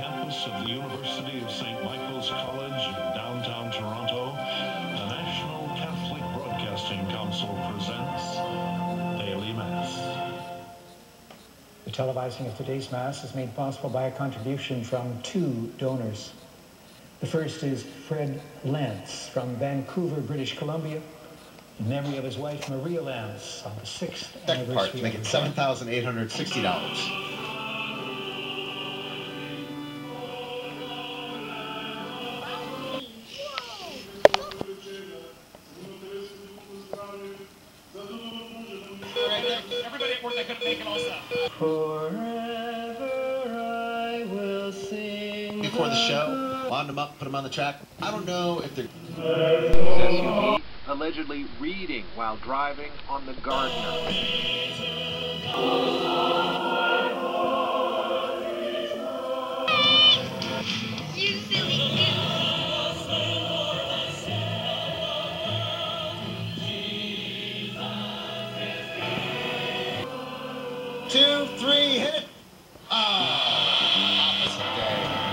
campus of the University of St. Michael's College in downtown Toronto, the National Catholic Broadcasting Council presents Daily Mass. The televising of today's Mass is made possible by a contribution from two donors. The first is Fred Lance from Vancouver, British Columbia, in memory of his wife Maria Lance on the sixth Second part anniversary to make of it her seven death. thousand eight hundred sixty dollars. Before the show, wound them up, put them on the track. I don't know if they're SUV allegedly reading while driving on the Gardiner. Two, three, hit it. Ah, oh, opposite day.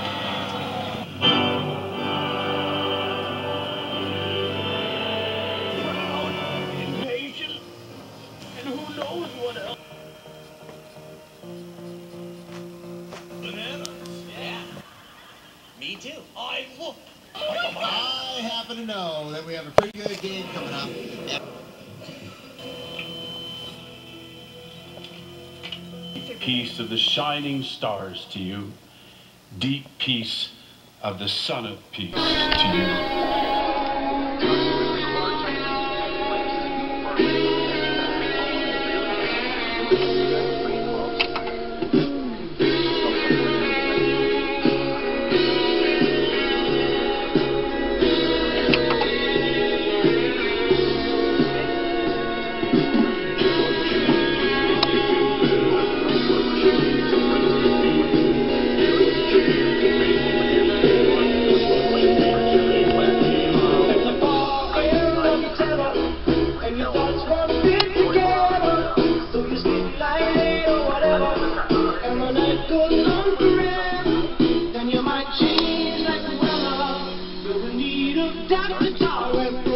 Invasion? And who knows what else? Bananas? Yeah. Me too. I look like a banana. I happen to know that we have a pretty good game coming up. peace of the shining stars to you, deep peace of the Son of Peace to you. Dr. Darwin.